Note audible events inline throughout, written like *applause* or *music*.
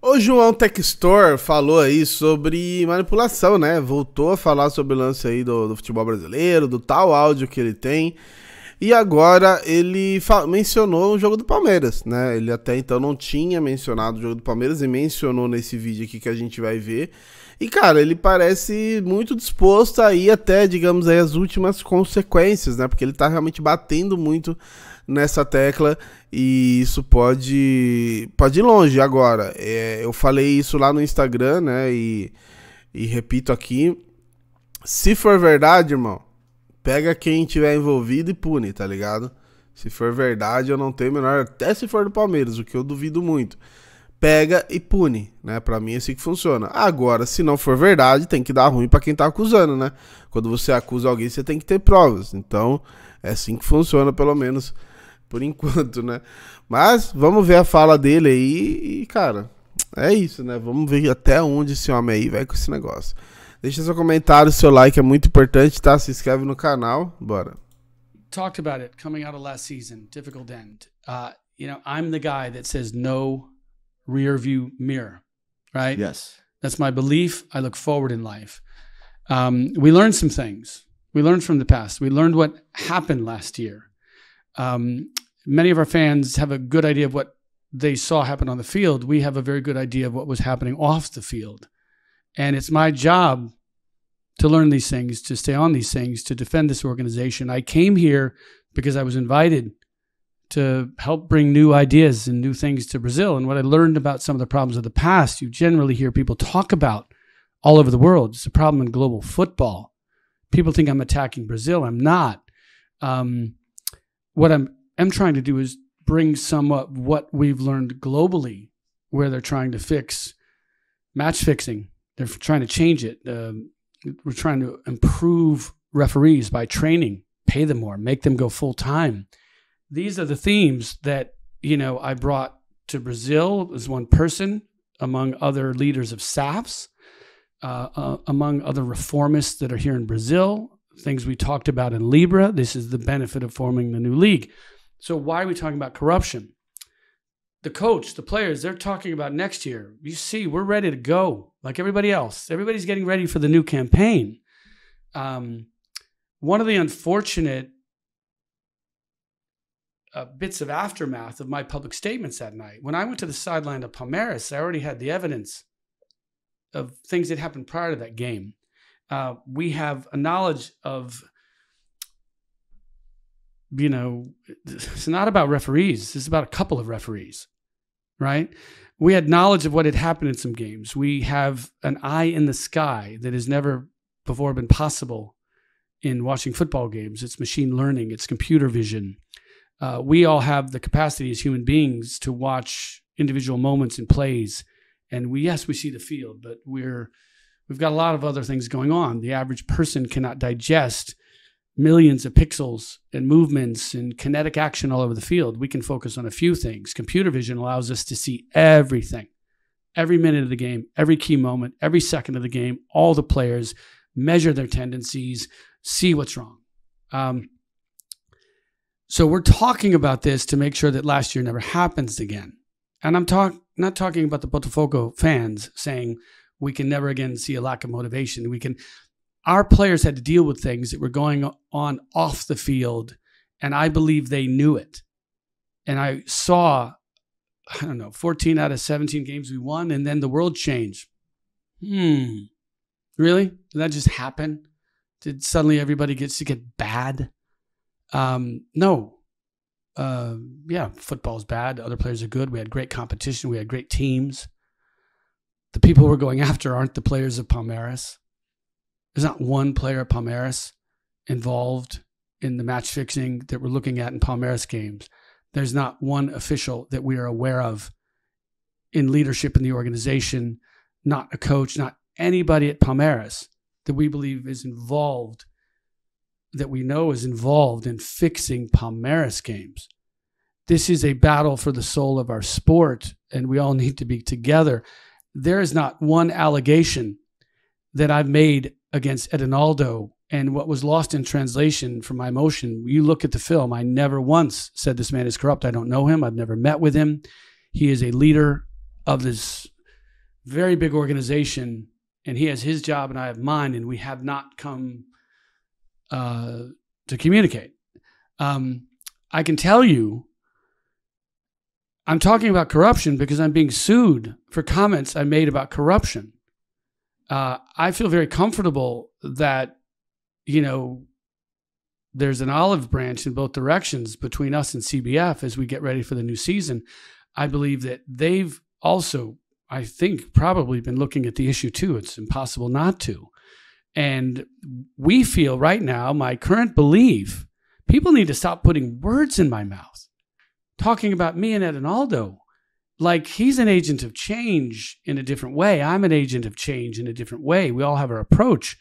O João Textor falou aí sobre manipulação, né? Voltou a falar sobre o lance aí do, do futebol brasileiro, do tal áudio que ele tem. E agora ele mencionou o jogo do Palmeiras, né? Ele até então não tinha mencionado o jogo do Palmeiras e mencionou nesse vídeo aqui que a gente vai ver. E cara, ele parece muito disposto a ir até, digamos aí, as últimas consequências, né? Porque ele tá realmente batendo muito nessa tecla e isso pode pode ir longe agora. É, eu falei isso lá no Instagram, né? E, e repito aqui, se for verdade, irmão, pega quem tiver envolvido e pune, tá ligado? Se for verdade, eu não tenho menor, até se for do Palmeiras, o que eu duvido muito pega e pune, né? Para mim é assim que funciona. Agora, se não for verdade, tem que dar ruim para quem tá acusando, né? Quando você acusa alguém, você tem que ter provas. Então, é assim que funciona, pelo menos por enquanto, né? Mas vamos ver a fala dele aí e, cara, é isso, né? Vamos ver até onde esse homem aí vai com esse negócio. Deixa seu comentário, seu like é muito importante, tá? Se inscreve no canal, bora. Talked about it coming out of last season, difficult end. Uh, you know, I'm the guy that says no rear view mirror, right? Yes. That's my belief. I look forward in life. Um, we learned some things. We learned from the past. We learned what happened last year. Um, many of our fans have a good idea of what they saw happen on the field. We have a very good idea of what was happening off the field. And it's my job to learn these things, to stay on these things, to defend this organization. I came here because I was invited to help bring new ideas and new things to Brazil. And what I learned about some of the problems of the past, you generally hear people talk about all over the world. It's a problem in global football. People think I'm attacking Brazil. I'm not. Um, what I'm, I'm trying to do is bring some of what we've learned globally, where they're trying to fix match fixing. They're trying to change it. Um, we're trying to improve referees by training, pay them more, make them go full time these are the themes that you know I brought to Brazil as one person among other leaders of SAFs, uh, uh, among other reformists that are here in Brazil. Things we talked about in Libra. This is the benefit of forming the new league. So why are we talking about corruption? The coach, the players, they're talking about next year. You see, we're ready to go, like everybody else. Everybody's getting ready for the new campaign. Um, one of the unfortunate uh, bits of aftermath of my public statements that night. When I went to the sideline of Palmeiras, I already had the evidence of things that happened prior to that game. Uh, we have a knowledge of, you know, it's not about referees. It's about a couple of referees, right? We had knowledge of what had happened in some games. We have an eye in the sky that has never before been possible in watching football games. It's machine learning, it's computer vision, uh, we all have the capacity as human beings to watch individual moments and plays. And we, yes, we see the field, but we're, we've got a lot of other things going on. The average person cannot digest millions of pixels and movements and kinetic action all over the field. We can focus on a few things. Computer vision allows us to see everything, every minute of the game, every key moment, every second of the game, all the players, measure their tendencies, see what's wrong. Um, so we're talking about this to make sure that last year never happens again. And I'm talk not talking about the Botafogo fans saying we can never again see a lack of motivation. We can our players had to deal with things that were going on off the field and I believe they knew it. And I saw I don't know, 14 out of 17 games we won and then the world changed. Hmm. Really? Did that just happen? Did suddenly everybody gets to get bad? Um, no. Uh, yeah, football's bad. Other players are good. We had great competition. We had great teams. The people we're going after aren't the players of Palmeiras. There's not one player at Palmeiras involved in the match fixing that we're looking at in Palmeiras games. There's not one official that we are aware of in leadership in the organization, not a coach, not anybody at Palmeiras that we believe is involved that we know is involved in fixing Palmeiras games. This is a battle for the soul of our sport, and we all need to be together. There is not one allegation that I've made against Ednaldo and what was lost in translation from my motion. You look at the film, I never once said this man is corrupt. I don't know him. I've never met with him. He is a leader of this very big organization, and he has his job and I have mine, and we have not come uh, to communicate. Um, I can tell you, I'm talking about corruption because I'm being sued for comments I made about corruption. Uh, I feel very comfortable that, you know, there's an olive branch in both directions between us and CBF as we get ready for the new season. I believe that they've also, I think, probably been looking at the issue too. It's impossible not to. And we feel right now, my current belief, people need to stop putting words in my mouth, talking about me and Ednaldo like he's an agent of change in a different way. I'm an agent of change in a different way. We all have our approach.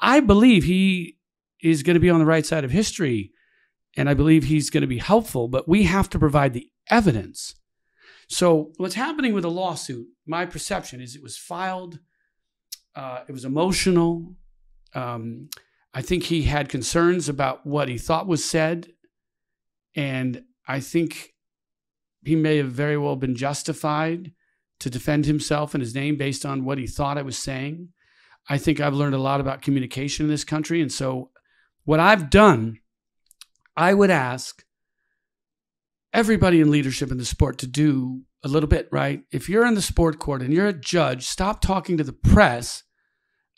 I believe he is going to be on the right side of history and I believe he's going to be helpful, but we have to provide the evidence. So, what's happening with the lawsuit, my perception is it was filed, uh, it was emotional. Um, I think he had concerns about what he thought was said. And I think he may have very well been justified to defend himself and his name based on what he thought I was saying. I think I've learned a lot about communication in this country. And so, what I've done, I would ask everybody in leadership in the sport to do a little bit, right? If you're in the sport court and you're a judge, stop talking to the press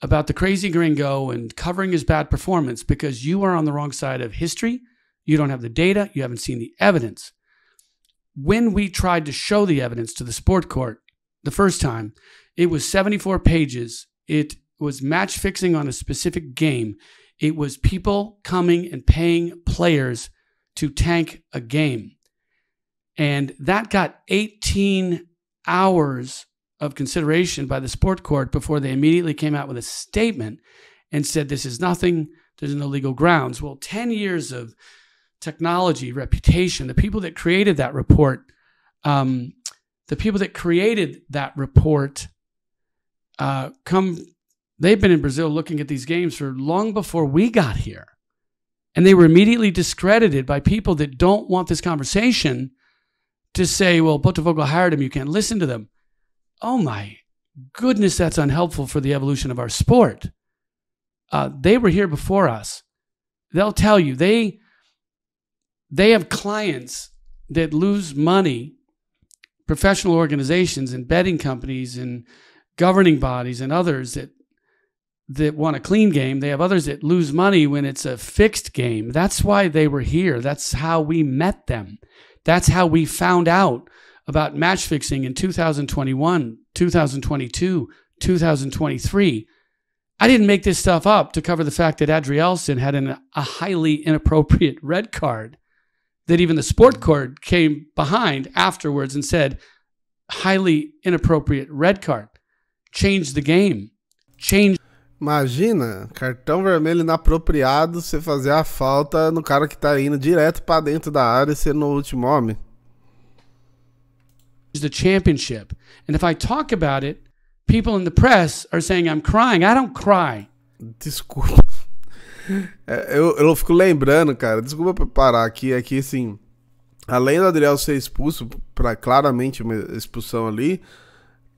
about the crazy gringo and covering his bad performance because you are on the wrong side of history. You don't have the data, you haven't seen the evidence. When we tried to show the evidence to the sport court the first time, it was 74 pages. It was match fixing on a specific game. It was people coming and paying players to tank a game. And that got 18 hours of consideration by the sport court before they immediately came out with a statement and said this is nothing, there's no legal grounds. Well, 10 years of technology, reputation, the people that created that report, um, the people that created that report uh, come, they've been in Brazil looking at these games for long before we got here. And they were immediately discredited by people that don't want this conversation to say, well, Botafogo hired him, you can't listen to them. Oh my goodness, that's unhelpful for the evolution of our sport. Uh, they were here before us. They'll tell you they they have clients that lose money, professional organizations and betting companies and governing bodies and others that that want a clean game. They have others that lose money when it's a fixed game. That's why they were here. That's how we met them. That's how we found out about match fixing in 2021, 2022, 2023. I didn't make this stuff up to cover the fact that Adryelson had an, a highly inappropriate red card that even the sport court came behind afterwards and said, highly inappropriate red card. Change the game. Change. Imagina, cartão vermelho inapropriado, você fazer a falta no cara que tá indo direto para dentro da área e ser no último homem. The championship. And if I talk about it, people in the press are saying I'm crying. I don't cry. Desculpa. É, eu, eu fico lembrando, cara, desculpa parar aqui, é que assim, além do Adriel ser expulso, pra claramente uma expulsão ali,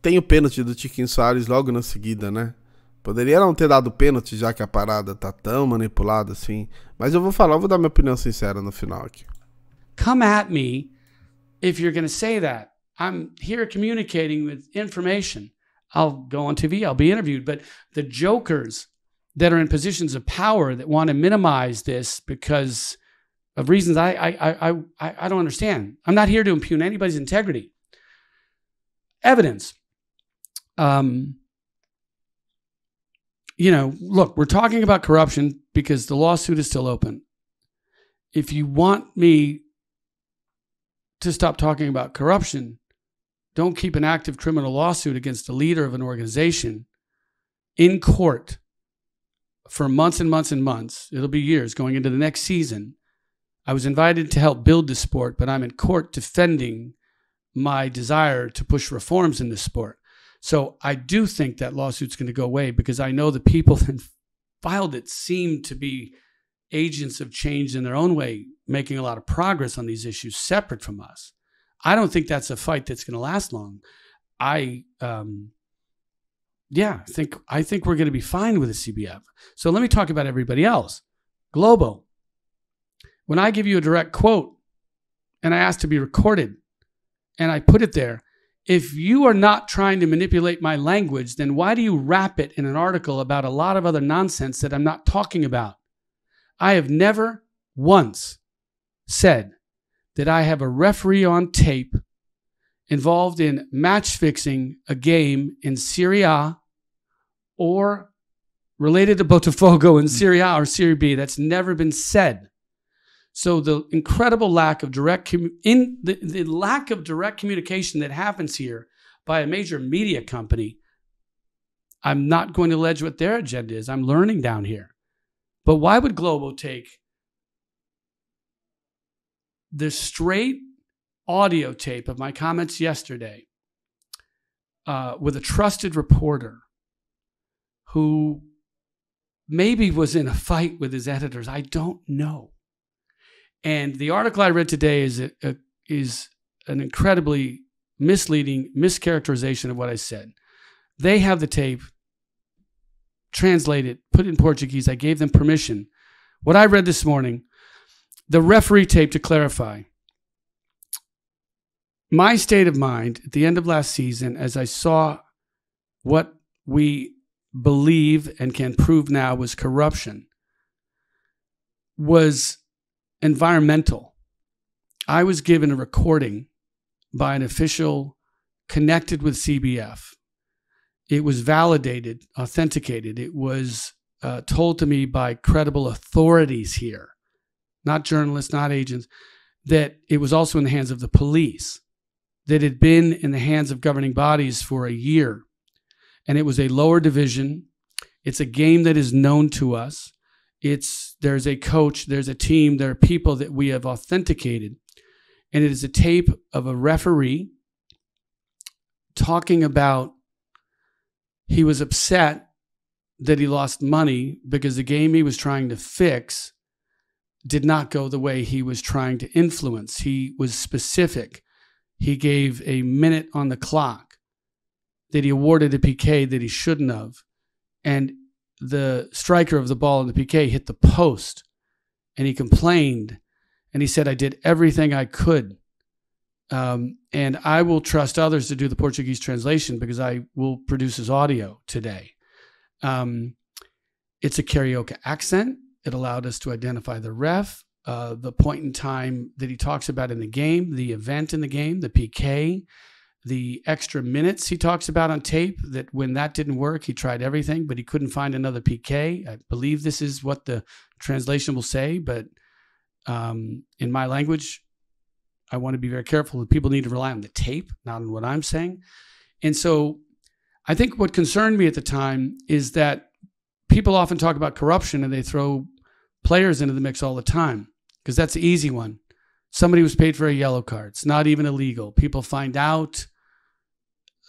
tem o pênalti do Tiquinho Soares logo na seguida, né? Poderia não ter dado pênalti, já que a parada tá tão manipulada assim. Mas eu vou falar, eu vou dar minha opinião sincera no final aqui. Come at me if you're to say that. I'm here communicating with information. I'll go on TV, I'll be interviewed, but the jokers that are in positions of power that want to minimize this because of reasons I, I, I, I, I don't understand. I'm not here to impugn anybody's integrity. Evidence. Um, you know, look, we're talking about corruption because the lawsuit is still open. If you want me to stop talking about corruption, don't keep an active criminal lawsuit against the leader of an organization in court for months and months and months. It'll be years going into the next season. I was invited to help build the sport, but I'm in court defending my desire to push reforms in this sport. So I do think that lawsuit's going to go away because I know the people *laughs* that filed it seem to be agents of change in their own way, making a lot of progress on these issues separate from us. I don't think that's a fight that's going to last long. I um, yeah, I think I think we're going to be fine with the CBF. So let me talk about everybody else. Globo. When I give you a direct quote and I ask to be recorded and I put it there, if you are not trying to manipulate my language, then why do you wrap it in an article about a lot of other nonsense that I'm not talking about? I have never once said that I have a referee on tape involved in match fixing a game in Serie A or related to Botafogo in Serie A or Serie B. That's never been said. So the incredible lack of direct in the, the lack of direct communication that happens here by a major media company. I'm not going to allege what their agenda is. I'm learning down here. But why would Globo take the straight audio tape of my comments yesterday uh, with a trusted reporter who maybe was in a fight with his editors. I don't know. And the article I read today is a, a, is an incredibly misleading mischaracterization of what I said. They have the tape, translate it, put in Portuguese. I gave them permission. What I read this morning, the referee tape to clarify. My state of mind at the end of last season, as I saw what we believe and can prove now was corruption, was environmental. I was given a recording by an official connected with CBF. It was validated, authenticated. It was uh, told to me by credible authorities here, not journalists, not agents, that it was also in the hands of the police, that had been in the hands of governing bodies for a year. And it was a lower division. It's a game that is known to us it's there's a coach, there's a team, there are people that we have authenticated. And it is a tape of a referee talking about he was upset that he lost money because the game he was trying to fix did not go the way he was trying to influence. He was specific. He gave a minute on the clock that he awarded a PK that he shouldn't have. And the striker of the ball in the PK hit the post and he complained and he said, I did everything I could. Um, and I will trust others to do the Portuguese translation because I will produce his audio today. Um, it's a Carioca accent. It allowed us to identify the ref, uh, the point in time that he talks about in the game, the event in the game, the PK, the extra minutes he talks about on tape that when that didn't work he tried everything but he couldn't find another pk i believe this is what the translation will say but um, in my language i want to be very careful that people need to rely on the tape not on what i'm saying. And so i think what concerned me at the time is that people often talk about corruption and they throw players into the mix all the time because that's the easy one. Somebody was paid for a yellow card. It's not even illegal. People find out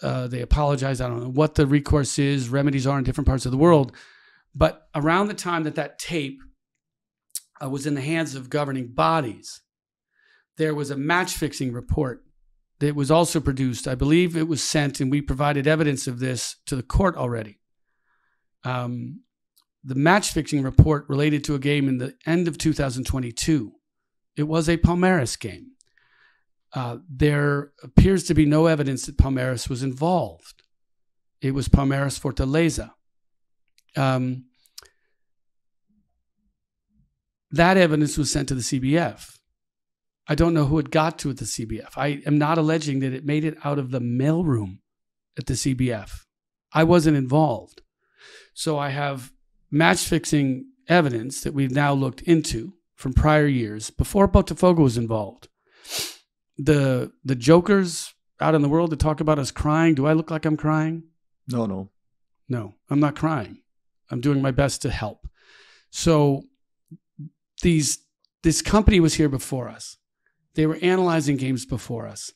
uh, they apologize. I don't know what the recourse is, remedies are in different parts of the world. But around the time that that tape uh, was in the hands of governing bodies, there was a match fixing report that was also produced. I believe it was sent, and we provided evidence of this to the court already. Um, the match fixing report related to a game in the end of 2022. It was a Palmeiras game. Uh, there appears to be no evidence that Palmeiras was involved. It was Palmeiras Fortaleza. Um, that evidence was sent to the CBF. I don't know who it got to at the CBF. I am not alleging that it made it out of the mailroom at the CBF. I wasn't involved. So I have match fixing evidence that we've now looked into from prior years before Botafogo was involved the the jokers out in the world that talk about us crying, do I look like I'm crying? No, no. No, I'm not crying. I'm doing my best to help. So these this company was here before us. They were analyzing games before us.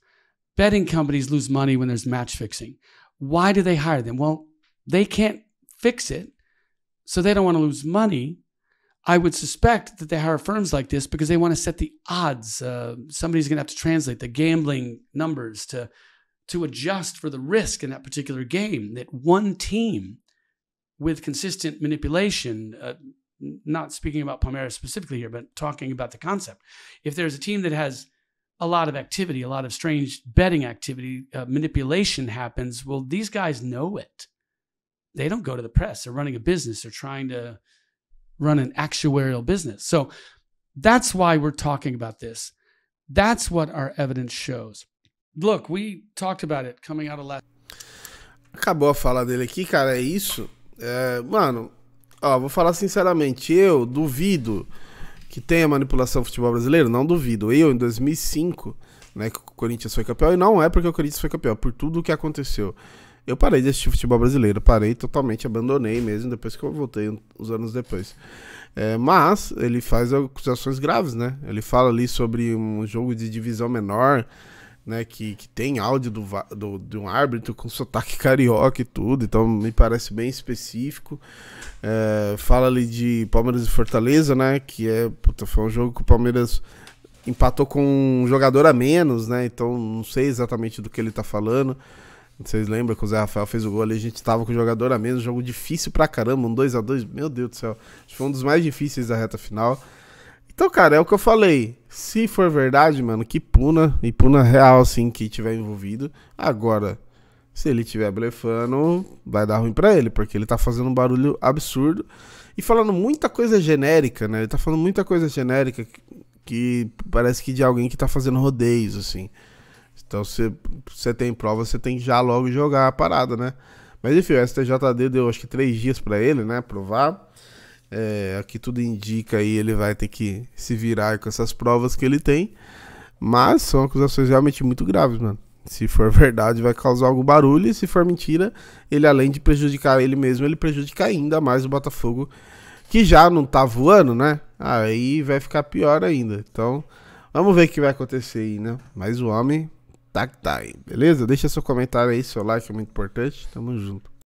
Betting companies lose money when there's match fixing. Why do they hire them? Well, they can't fix it, so they don't want to lose money. I would suspect that they hire firms like this because they want to set the odds. Uh, somebody's going to have to translate the gambling numbers to to adjust for the risk in that particular game that one team with consistent manipulation, uh, not speaking about Palmeiras specifically here, but talking about the concept. If there's a team that has a lot of activity, a lot of strange betting activity, uh, manipulation happens, well, these guys know it. They don't go to the press. They're running a business. They're trying to run an actuarial business. So that's why we're talking about this. That's what our evidence shows. Look, we talked about it coming out of last. Acabou a fala dele aqui, cara. É isso. É, mano, ó, vou falar sinceramente. Eu duvido que tenha manipulação no futebol brasileiro. Não duvido. Eu, em 2005, né, que o Corinthians foi campeão. E não é porque o Corinthians foi campeão, é por tudo o que aconteceu. Eu parei de assistir futebol brasileiro. Parei totalmente, abandonei mesmo, depois que eu voltei, uns anos depois. É, mas ele faz acusações graves, né? Ele fala ali sobre um jogo de divisão menor né, que, que tem áudio do, do, de um árbitro com sotaque *laughs* carioca e tudo, então me parece bem específico. É, fala ali de Palmeiras e Fortaleza, né, que é, puta, foi um jogo que o Palmeiras empatou com um jogador a menos, né, então não sei exatamente do que ele tá falando. Vocês lembram que o Zé Rafael fez o gol ali, a gente tava com o jogador a menos, jogo difícil pra caramba, um 2 a 2 meu Deus do céu. Foi um dos mais difíceis da reta final. Então, cara, é o que eu falei. Se for verdade, mano, que puna, e puna real, assim, que tiver envolvido. Agora, se ele tiver blefando, vai dar ruim pra ele, porque ele tá fazendo um barulho absurdo e falando muita coisa genérica, né? Ele tá falando muita coisa genérica que, que parece que de alguém que tá fazendo rodeios, assim. Então, se você tem prova, você tem que já logo jogar a parada, né? Mas enfim, o STJD deu acho que três dias para ele, né? Provar. É, aqui tudo indica aí, ele vai ter que se virar com essas provas que ele tem. Mas são acusações realmente muito graves, mano. Se for *laughs* verdade, vai causar algum barulho. E se for mentira, ele além de prejudicar ele mesmo, ele prejudica ainda mais o Botafogo, que já não tá voando, né? Aí vai ficar pior ainda. Então, vamos ver o que vai acontecer aí, né? Mas o homem tá aí, beleza? Deixa seu comentário aí, seu like é muito importante. Tamo junto.